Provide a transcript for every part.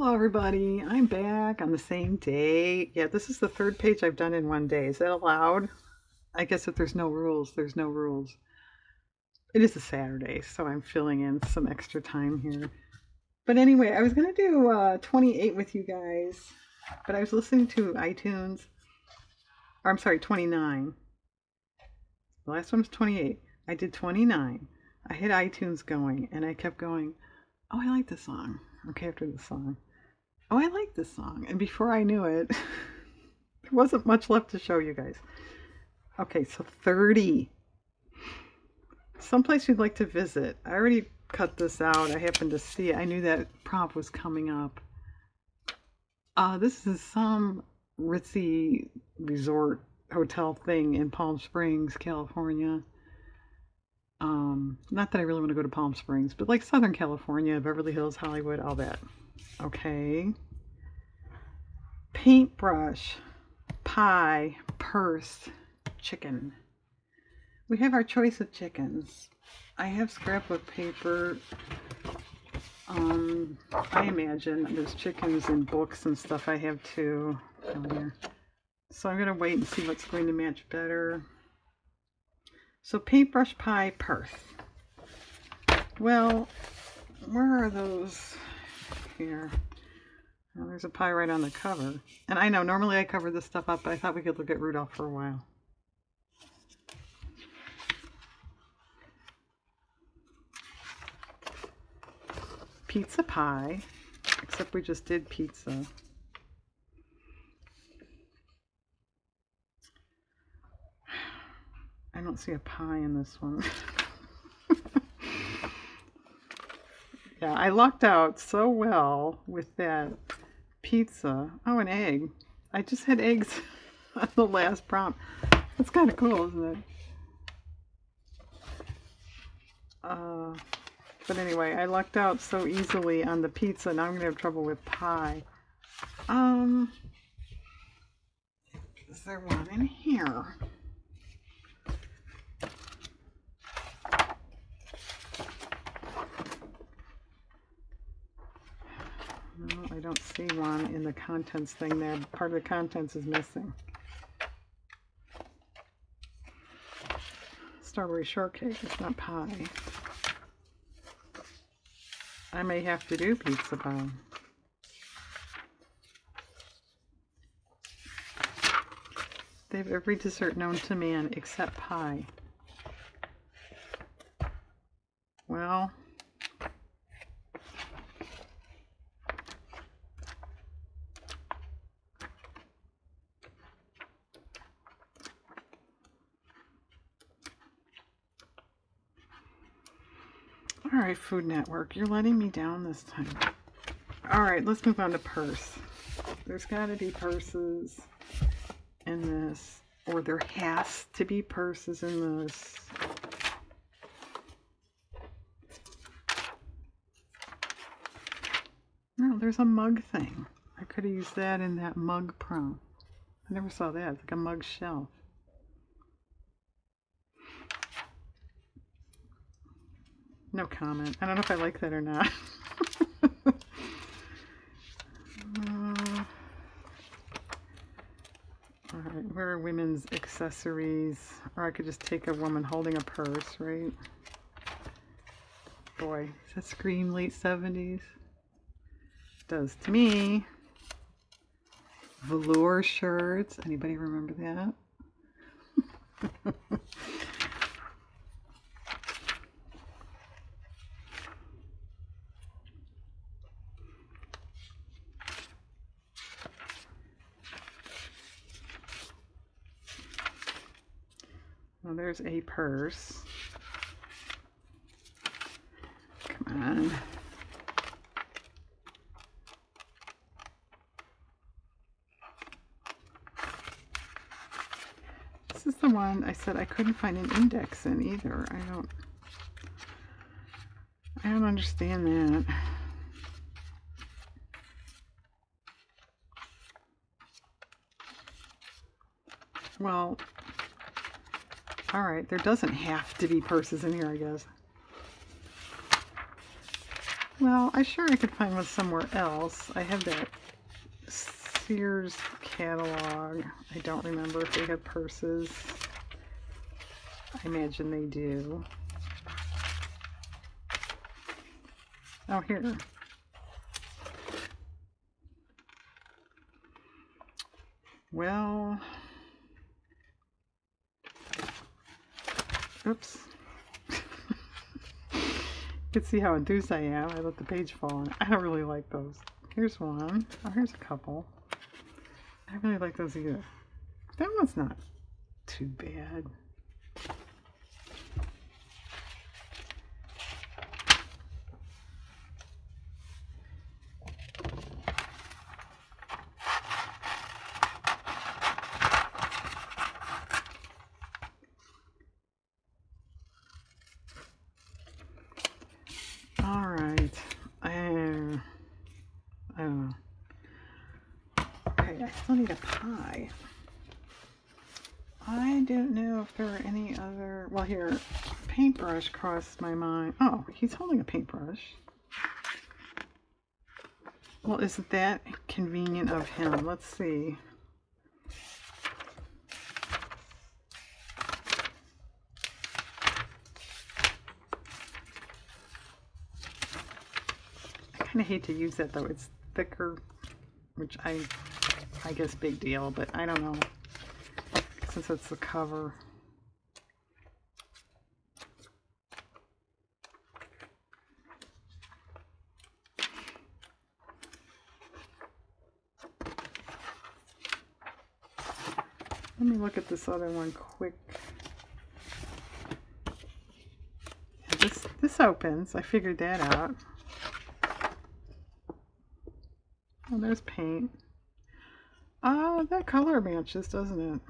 Hello everybody, I'm back on the same day. Yeah, this is the third page I've done in one day. Is that allowed? I guess if there's no rules, there's no rules. It is a Saturday, so I'm filling in some extra time here. But anyway, I was going to do uh, 28 with you guys, but I was listening to iTunes. Or I'm sorry, 29. The last one was 28. I did 29. I had iTunes going, and I kept going, oh, I like this song. Okay, after the song oh, I like this song. And before I knew it, there wasn't much left to show you guys. Okay, so 30. Someplace you'd like to visit. I already cut this out. I happened to see it. I knew that prompt was coming up. Uh, this is some ritzy resort hotel thing in Palm Springs, California. Um, not that I really want to go to Palm Springs, but like Southern California, Beverly Hills, Hollywood, all that. Okay. Paintbrush, pie, purse, chicken. We have our choice of chickens. I have scrapbook paper. Um, I imagine there's chickens and books and stuff I have too. So I'm going to wait and see what's going to match better. So paintbrush pie purse. Well, where are those? here. Well, there's a pie right on the cover. And I know, normally I cover this stuff up, but I thought we could look at Rudolph for a while. Pizza pie, except we just did pizza. I don't see a pie in this one. Yeah, I lucked out so well with that pizza. Oh, an egg. I just had eggs on the last prompt. That's kind of cool, isn't it? Uh, but anyway, I lucked out so easily on the pizza. Now I'm going to have trouble with pie. Um, is there one in here? I don't see one in the contents thing there. Part of the contents is missing. Strawberry shortcake, it's not pie. I may have to do pizza pie. They have every dessert known to man except pie. Well, All right, Food Network, you're letting me down this time. All right, let's move on to purse. There's got to be purses in this, or there has to be purses in this. No, there's a mug thing. I could have used that in that mug prompt. I never saw that. It's like a mug shelf. No comment. I don't know if I like that or not. uh, Alright, where are women's accessories? Or I could just take a woman holding a purse, right? Boy, does that scream late 70s? does to me. Velour shirts. Anybody remember that? Well, there's a purse. Come on. This is the one I said I couldn't find an index in either. I don't I don't understand that. Well, all right, there doesn't have to be purses in here, I guess. Well, I sure I could find one somewhere else. I have that Sears catalog. I don't remember if they have purses. I imagine they do. Oh, here. Well, oops. You can see how enthused I am. I let the page fall. And I don't really like those. Here's one. Oh, here's a couple. I really like those either. That one's not too bad. Still need a pie. I don't know if there are any other... Well, here, paintbrush crossed my mind. Oh, he's holding a paintbrush. Well, isn't that convenient of him? Let's see. I kind of hate to use that, though. It's thicker, which I I guess big deal, but I don't know. Since it's the cover. Let me look at this other one quick. This, this opens. I figured that out. Oh, there's paint. Ah, uh, that color matches, doesn't it?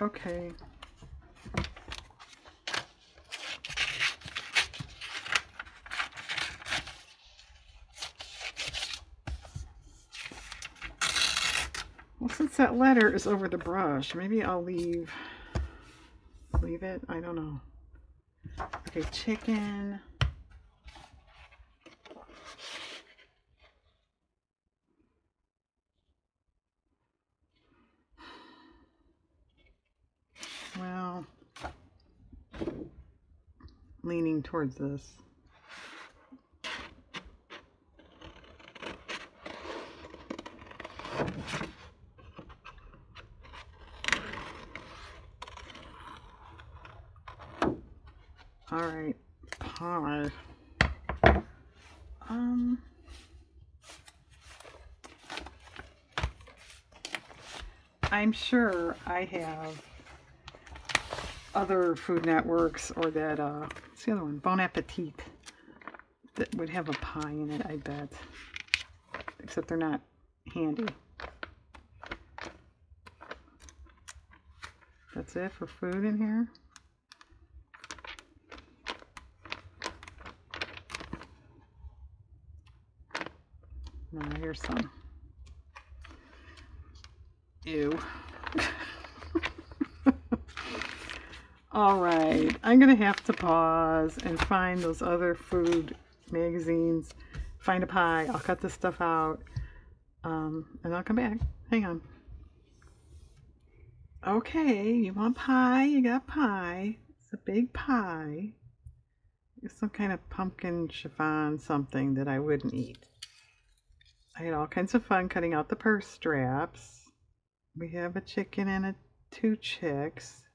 Okay. Well, since that letter is over the brush, maybe I'll leave, leave it? I don't know. Okay, chicken. Leaning towards this. All right, pie. Um, I'm sure I have other Food Networks or that, uh, what's the other one? Bon Appetit. That would have a pie in it, I bet. Except they're not handy. That's it for food in here. Now here's some. Ew. All right, I'm gonna have to pause and find those other food magazines, find a pie. I'll cut this stuff out, um, and I'll come back. Hang on. Okay, you want pie? You got pie. It's a big pie. It's some kind of pumpkin chiffon something that I wouldn't eat. I had all kinds of fun cutting out the purse straps. We have a chicken and a, two chicks.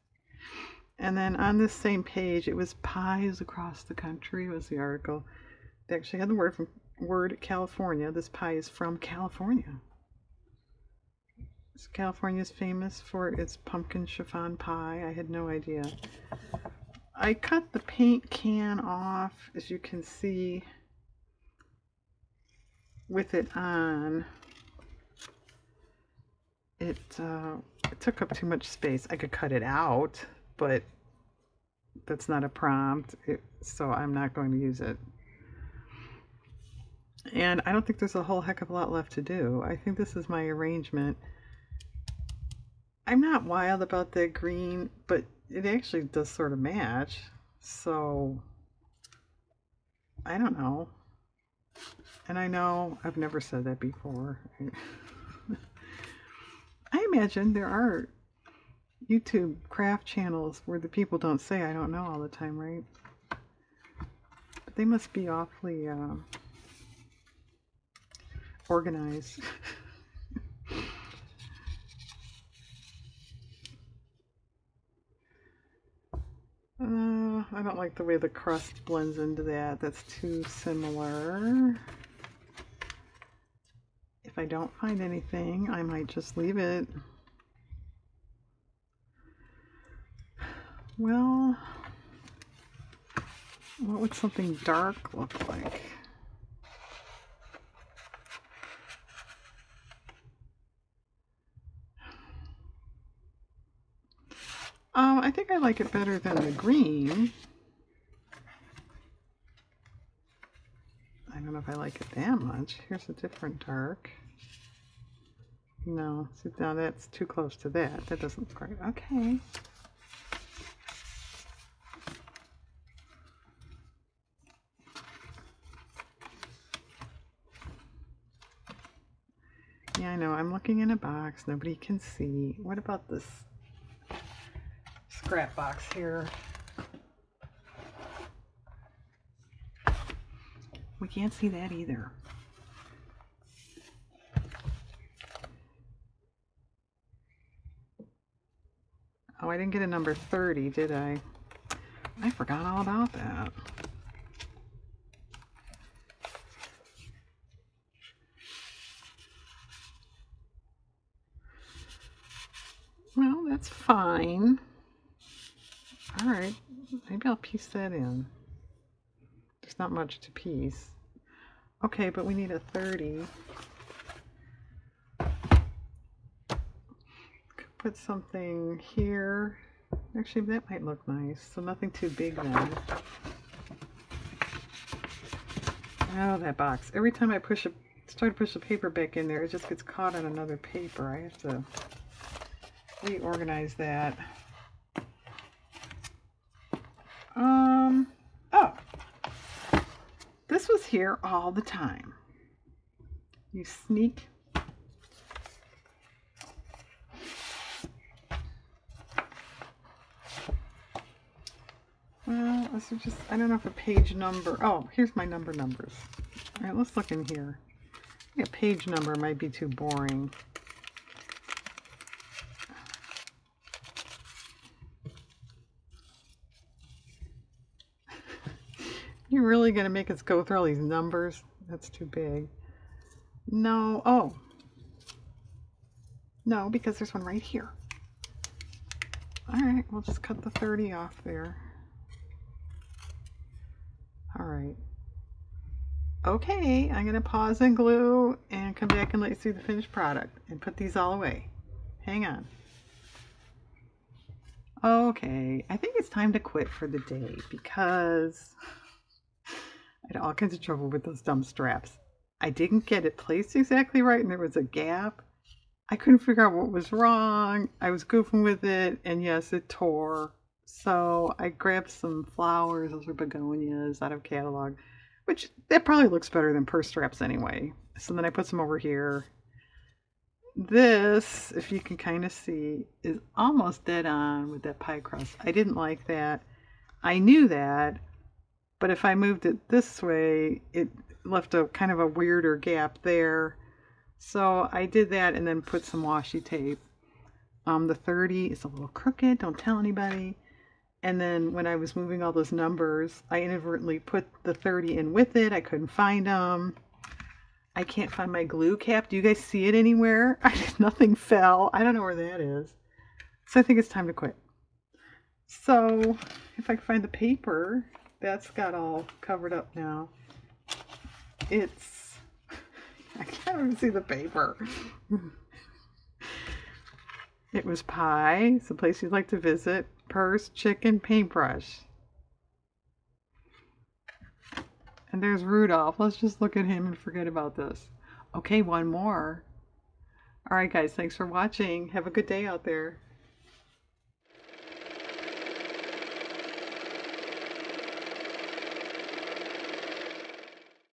And then on this same page, it was pies across the country was the article. They actually had the word from word California. This pie is from California. California is famous for its pumpkin chiffon pie. I had no idea. I cut the paint can off, as you can see, with it on. It, uh, it took up too much space. I could cut it out but that's not a prompt, it, so I'm not going to use it. And I don't think there's a whole heck of a lot left to do. I think this is my arrangement. I'm not wild about the green, but it actually does sort of match. So, I don't know. And I know I've never said that before. I imagine there are YouTube craft channels where the people don't say I don't know all the time, right? But they must be awfully uh, organized. Uh, I don't like the way the crust blends into that. That's too similar. If I don't find anything, I might just leave it. Well, what would something dark look like? Um, I think I like it better than the green. I don't know if I like it that much. Here's a different dark. No, see, now that's too close to that. That doesn't look right. Okay. Yeah, I know. I'm looking in a box. Nobody can see. What about this scrap box here. We can't see that either. Oh, I didn't get a number 30, did I? I forgot all about that. Well, that's fine. All right, maybe I'll piece that in. There's not much to piece. Okay, but we need a 30. Could put something here. Actually, that might look nice. So nothing too big then. Oh, that box. Every time I push a, try to push the paper back in there, it just gets caught on another paper. I have to reorganize that. Um, oh, this was here all the time. You sneak. Well, this is just, I don't know if a page number, oh, here's my number numbers. All right, let's look in here. A page number might be too boring. Really going to make us go through all these numbers? That's too big. No. Oh. No, because there's one right here. Alright, we'll just cut the 30 off there. Alright. Okay, I'm going to pause and glue and come back and let you see the finished product and put these all away. Hang on. Okay, I think it's time to quit for the day because I had all kinds of trouble with those dumb straps. I didn't get it placed exactly right and there was a gap. I couldn't figure out what was wrong. I was goofing with it and yes, it tore. So I grabbed some flowers, those are begonias out of catalog, which that probably looks better than purse straps anyway. So then I put some over here. This, if you can kind of see, is almost dead on with that pie crust. I didn't like that. I knew that, but if I moved it this way, it left a kind of a weirder gap there. So I did that and then put some washi tape. Um, the 30 is a little crooked, don't tell anybody. And then when I was moving all those numbers, I inadvertently put the 30 in with it. I couldn't find them. I can't find my glue cap. Do you guys see it anywhere? Nothing fell. I don't know where that is. So I think it's time to quit. So if I can find the paper, that's got all covered up now. It's, I can't even see the paper. it was pie, it's a place you'd like to visit, purse, chicken, paintbrush. And there's Rudolph. Let's just look at him and forget about this. Okay, one more. All right, guys, thanks for watching. Have a good day out there.